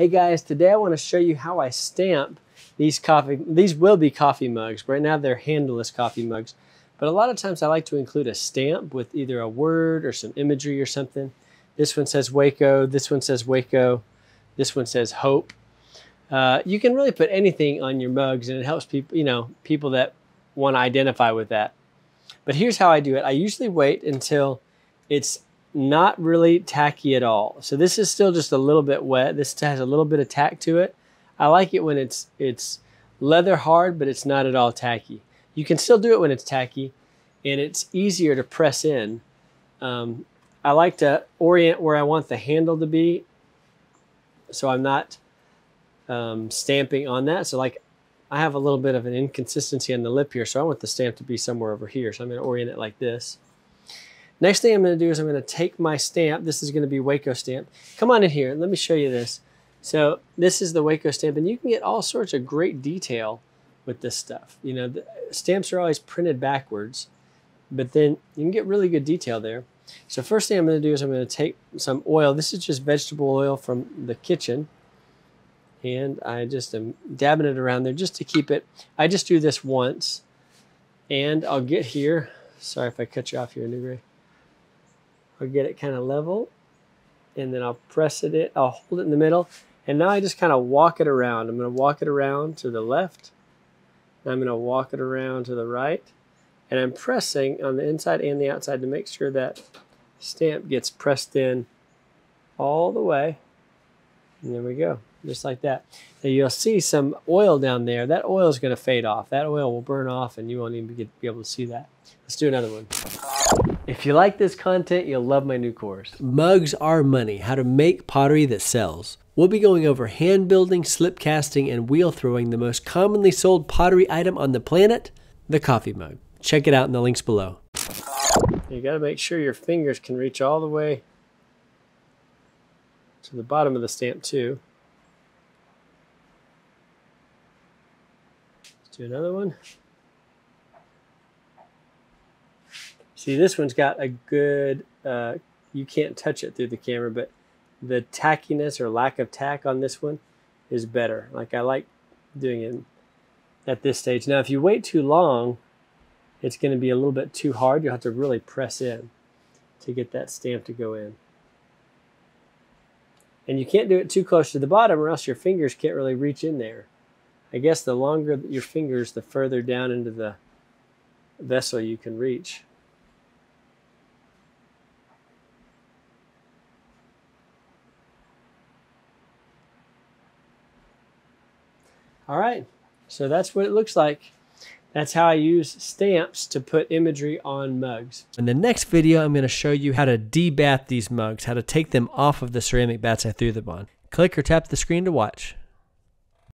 Hey guys, today I want to show you how I stamp these coffee, these will be coffee mugs. Right now they're handleless coffee mugs, but a lot of times I like to include a stamp with either a word or some imagery or something. This one says Waco, this one says Waco, this one says Hope. Uh, you can really put anything on your mugs and it helps people, you know, people that want to identify with that. But here's how I do it. I usually wait until it's not really tacky at all. So this is still just a little bit wet. This has a little bit of tack to it. I like it when it's it's leather hard, but it's not at all tacky. You can still do it when it's tacky, and it's easier to press in. Um, I like to orient where I want the handle to be, so I'm not um, stamping on that. So like I have a little bit of an inconsistency on the lip here, so I want the stamp to be somewhere over here. So I'm going to orient it like this. Next thing I'm going to do is I'm going to take my stamp. This is going to be Waco stamp. Come on in here. Let me show you this. So this is the Waco stamp, and you can get all sorts of great detail with this stuff. You know, stamps are always printed backwards, but then you can get really good detail there. So first thing I'm going to do is I'm going to take some oil. This is just vegetable oil from the kitchen. And I just am dabbing it around there just to keep it. I just do this once. And I'll get here. Sorry if I cut you off here, New I'll get it kind of level and then I'll press it, I'll hold it in the middle. And now I just kind of walk it around. I'm going to walk it around to the left. I'm going to walk it around to the right. And I'm pressing on the inside and the outside to make sure that stamp gets pressed in all the way. And there we go, just like that. Now you'll see some oil down there. That oil is going to fade off. That oil will burn off and you won't even be able to see that. Let's do another one. If you like this content, you'll love my new course. Mugs are money, how to make pottery that sells. We'll be going over hand building, slip casting, and wheel throwing the most commonly sold pottery item on the planet, the coffee mug. Check it out in the links below. You got to make sure your fingers can reach all the way to the bottom of the stamp too. Let's do another one. See, this one's got a good, uh, you can't touch it through the camera, but the tackiness or lack of tack on this one is better. Like I like doing it at this stage. Now, if you wait too long, it's going to be a little bit too hard. You'll have to really press in to get that stamp to go in. And you can't do it too close to the bottom or else your fingers can't really reach in there. I guess the longer your fingers, the further down into the vessel you can reach. All right, so that's what it looks like. That's how I use stamps to put imagery on mugs. In the next video, I'm going to show you how to debath these mugs, how to take them off of the ceramic bats I threw them on. Click or tap the screen to watch.